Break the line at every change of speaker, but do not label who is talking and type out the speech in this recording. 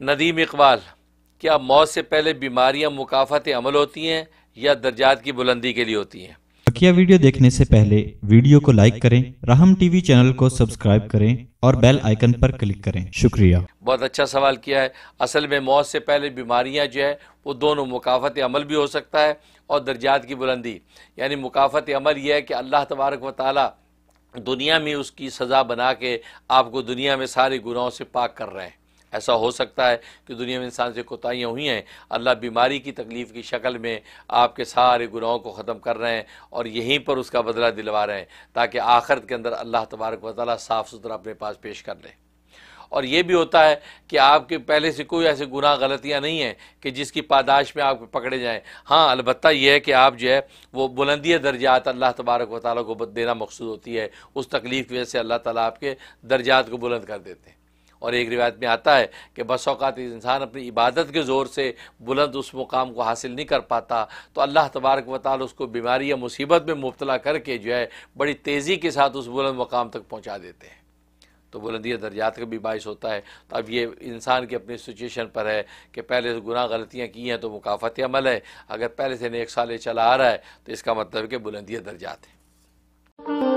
ندیم اقبال کیا موت سے پہلے بیماریاں مکافت عمل ہوتی ہیں یا درجات کی بلندی کے لیے ہوتی ہیں؟
بقیہ ویڈیو دیکھنے سے پہلے ویڈیو کو لائک کریں رحم ٹی وی چینل کو سبسکرائب کریں اور بیل آئیکن پر کلک کریں۔ شکریہ۔
بہت اچھا سوال کیا ہے۔ اصل میں موت سے پہلے بیماریاں جو ہے وہ دونوں مکافت عمل بھی ہو سکتا ہے اور درجات کی بلندی۔ یعنی مکافت عمل یہ ہے کہ اللہ تبارک و تعالی دنیا میں اس کی سزا بنا کے آپ کو دنیا میں سارے گناہوں سے پاک کر رہے ہیں۔ ایسا ہو سکتا ہے کہ دنیا میں انسان سے کوتاہیاں ہوئی ہیں۔ اللہ بیماری کی تکلیف کی شکل میں آپ کے سارے گناہوں کو ختم کر رہے ہیں اور یہیں پر اس کا بدلہ دلوا رہے ہیں تاکہ آخرت کے اندر اللہ تبارک و تعالیٰ صاف ستھرا اپنے پاس پیش کر لے۔ اور یہ بھی ہوتا ہے کہ آپ کے پہلے سے کوئی ایسے گناہ غلطیاں نہیں ہیں کہ جس کی پاداش میں آپ پکڑے جائیں۔ ہاں البتہ یہ ہے کہ آپ جو ہے وہ بلندی درجات اللہ تبارک و تعالیٰ کو دینا مقصود ہوتی ہے۔ اس تکلیف کی وجہ سے اللہ تعالیٰ آپ کے درجات کو بلند کر دیتے ہیں۔ اور ایک روایت میں آتا ہے کہ بس اوقات انسان اپنی عبادت کے زور سے بلند اس مقام کو حاصل نہیں کر پاتا، تو اللہ تبارک و تعالیٰ اس کو بیماری یا مصیبت میں مبتلا کر کے جو ہے بڑی تیزی کے ساتھ اس بلند مقام تک پہنچا دیتے ہیں۔ تو بلندی درجات کا بھی باعث ہوتا ہے۔ تو اب یہ انسان کی اپنی سچویشن پر ہے کہ پہلے سے گناہ غلطیاں کی ہیں تو مکافت عمل ہے۔ اگر پہلے سے نیک سالے چلا آ رہا ہے تو اس کا مطلب ہے کہ بلندی درجات ہیں۔